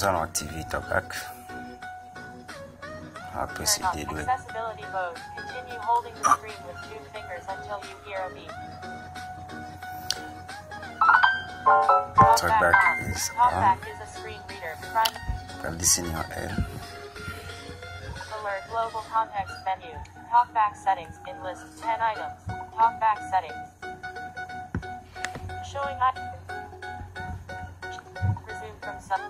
Talkback. Apre se Turn off dedwe. accessibility mode. Continue holding the screen with two fingers until you hear a beep. Talkback is Talkback is a screen reader. Prime Pral disini an L. alert global context menu. Talkback settings in list 10 items. Talkback settings. Showing item. Resume from sub.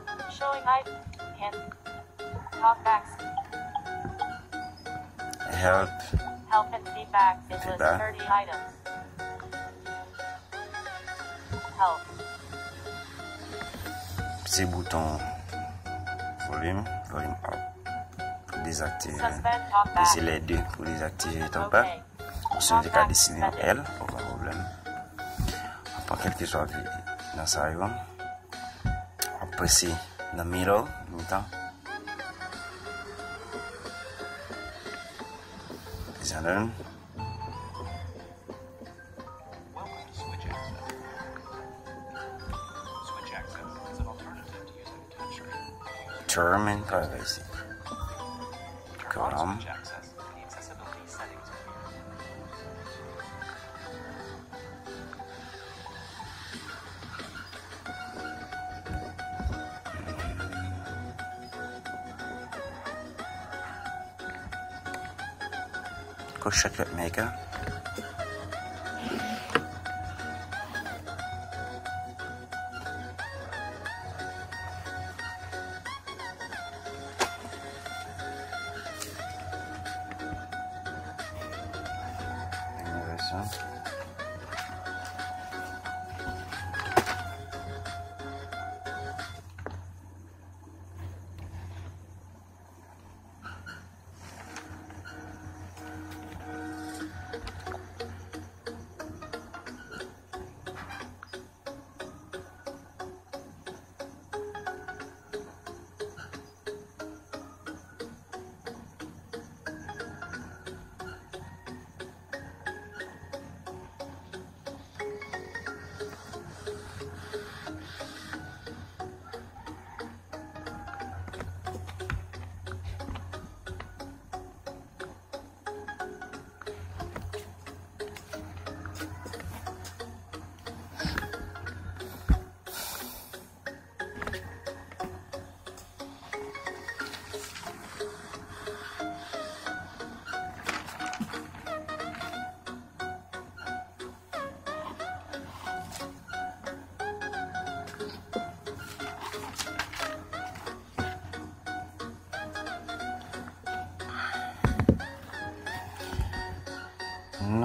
Help. Help and feedback. It was 30 items. Help. Ces boutons volume, volume up, désactiver. Laissez les deux pour désactiver ton okay. pas. Ensuite, il y a dessiner en L, aucun problème. Après, quel que soit dans sa rayon, apprécier. Nan middle. Mitan. Desi an den. Welcome to Switch Access. Switch Access is an alternative to using a touchscreen. Term and privacy. Turn Go shortcut maker. Animation.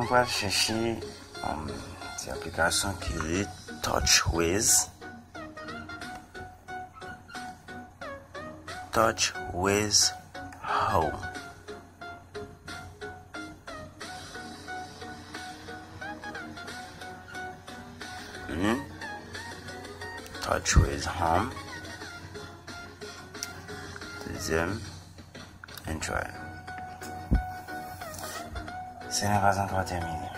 Nou va chèche um, ti aplikasyon ki li TouchWiz. TouchWiz Home. Hmm? TouchWiz Home. Deuxième. Enjoy. Se ne bazăm toate mine.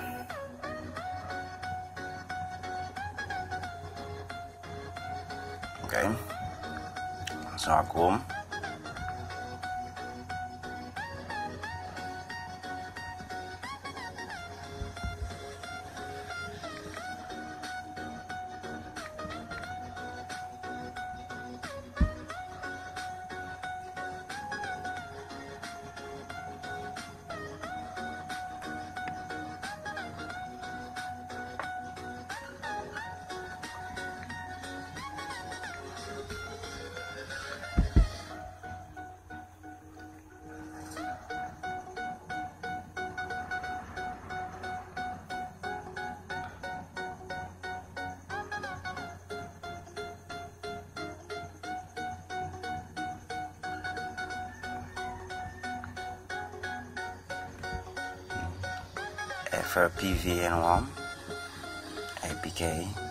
Ok? Sunt acum. Chrome. FRPVN1 APK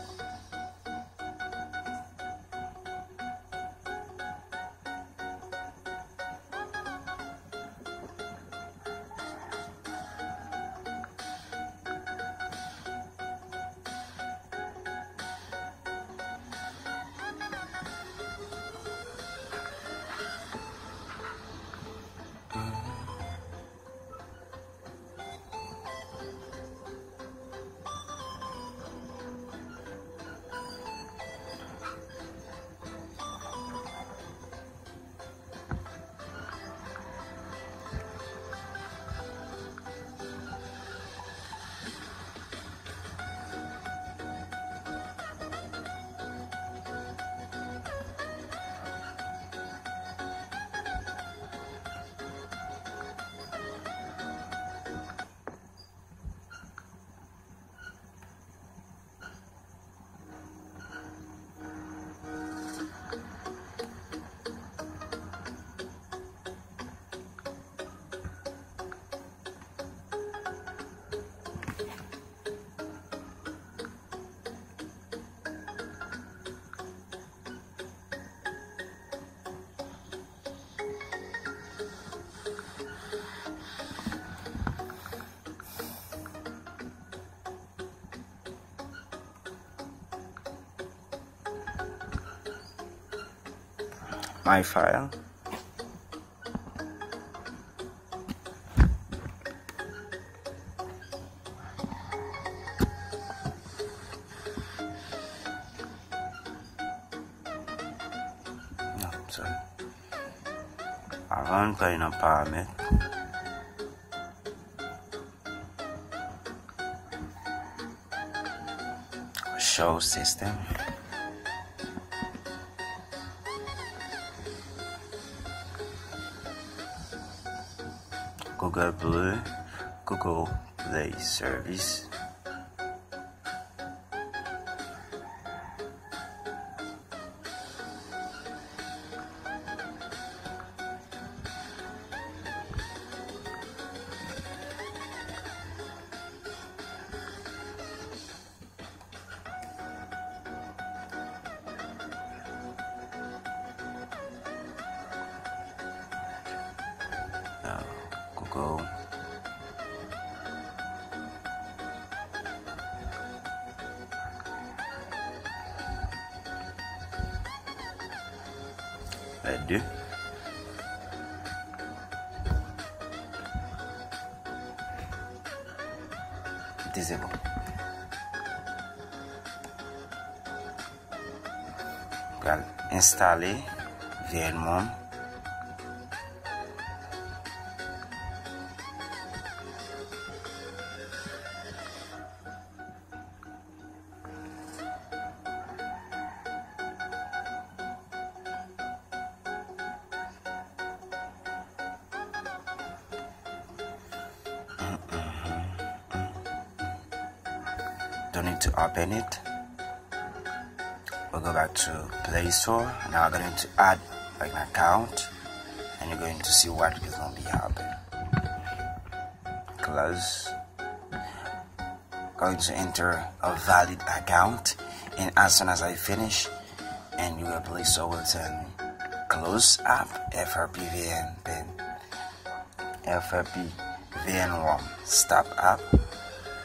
my file. De créer un paramètre show system Google Play Google Play service des installer don't need to open it. We'll go back to play store. Now we're going to add like an account and you're going to see what is going to be happening. Close. Going to enter a valid account and as soon as I finish and your play store will me close app FRPVN then FRP VN1 stop app.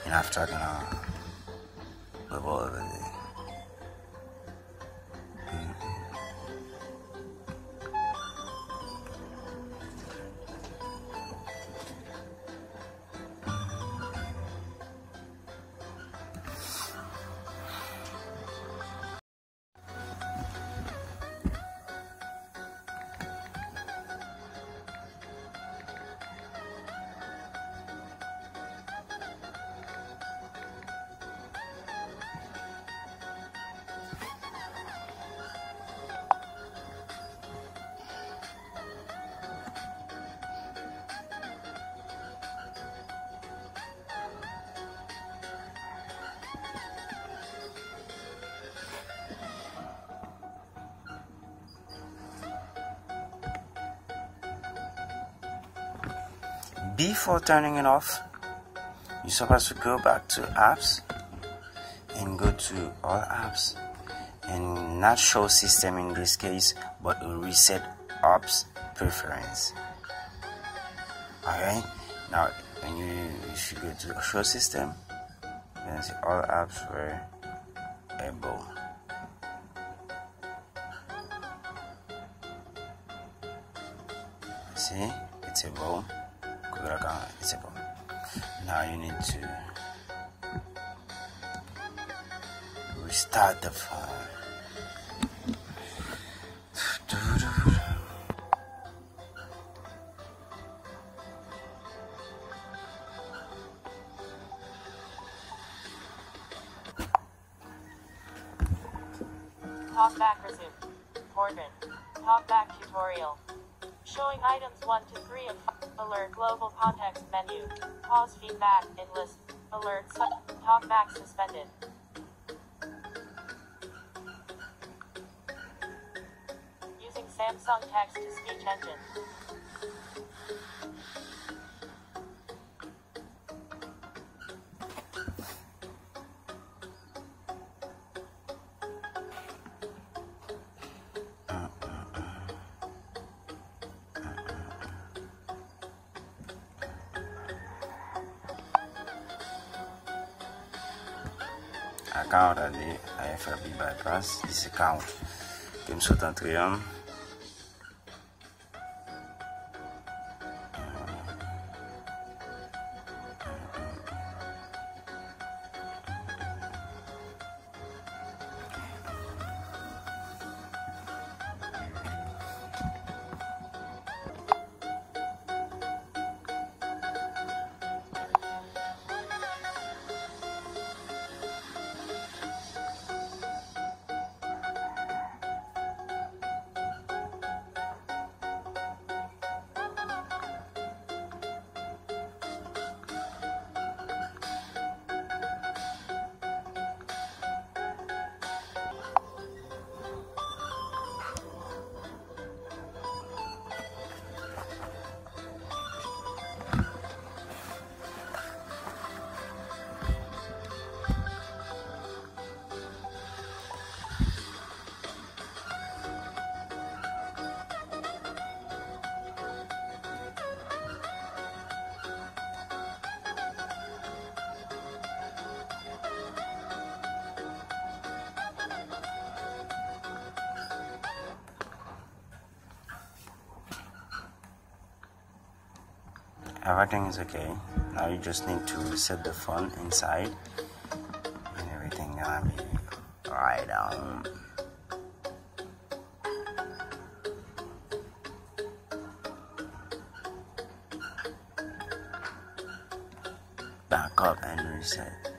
And after I'm live Before turning it off, you're supposed to go back to apps and go to all apps and not show system in this case, but reset apps preference. Alright, now when you if you go to show system, then see all apps were able. See, it's able. Click it's able. Now you need to restart the phone. Talkback resume. Morgan. Talkback tutorial. Showing items 1 to 3 of f- alert global context menu. Pause feedback in list. Alert su- talkback suspended. Using Samsung text to speech engine. account at the IFRB bypass. This account came sort of triumph. Everything is okay. Now you just need to set the phone inside, and everything gonna be right on. Back up and reset.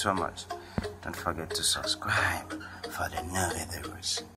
So much. Don't forget to subscribe for the new videos.